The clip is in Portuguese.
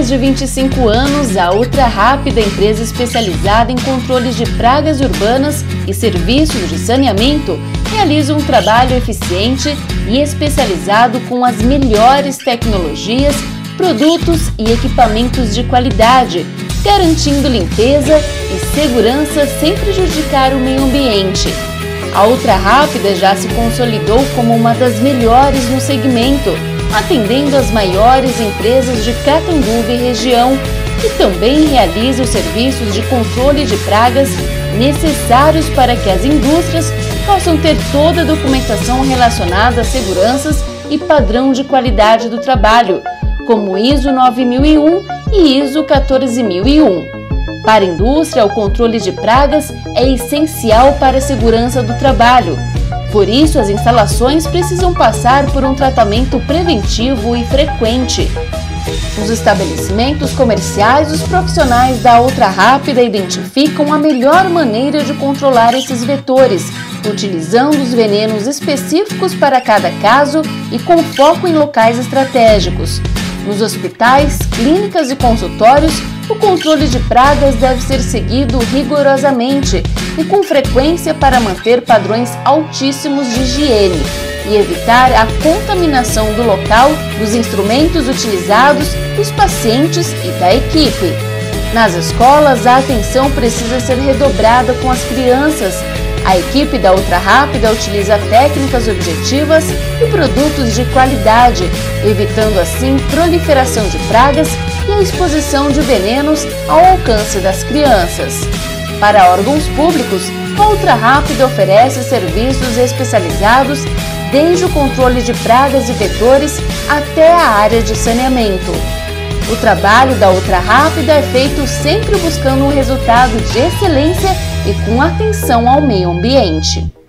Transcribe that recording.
de 25 anos, a Ultra Rápida, empresa especializada em controles de pragas urbanas e serviços de saneamento, realiza um trabalho eficiente e especializado com as melhores tecnologias, produtos e equipamentos de qualidade, garantindo limpeza e segurança sem prejudicar o meio ambiente. A Ultra Rápida já se consolidou como uma das melhores no segmento atendendo as maiores empresas de Catanduva e região, e também realiza os serviços de controle de pragas necessários para que as indústrias possam ter toda a documentação relacionada a seguranças e padrão de qualidade do trabalho, como ISO 9001 e ISO 14001. Para a indústria, o controle de pragas é essencial para a segurança do trabalho por isso, as instalações precisam passar por um tratamento preventivo e frequente. Nos estabelecimentos comerciais, os profissionais da Ultra Rápida identificam a melhor maneira de controlar esses vetores, utilizando os venenos específicos para cada caso e com foco em locais estratégicos. Nos hospitais, clínicas e consultórios, o controle de pragas deve ser seguido rigorosamente e com frequência para manter padrões altíssimos de higiene e evitar a contaminação do local, dos instrumentos utilizados, dos pacientes e da equipe. Nas escolas, a atenção precisa ser redobrada com as crianças a equipe da Ultra Rápida utiliza técnicas objetivas e produtos de qualidade, evitando assim proliferação de pragas a exposição de venenos ao alcance das crianças. Para órgãos públicos, a Ultra Rápida oferece serviços especializados desde o controle de pragas e vetores até a área de saneamento. O trabalho da Ultra Rápida é feito sempre buscando um resultado de excelência e com atenção ao meio ambiente.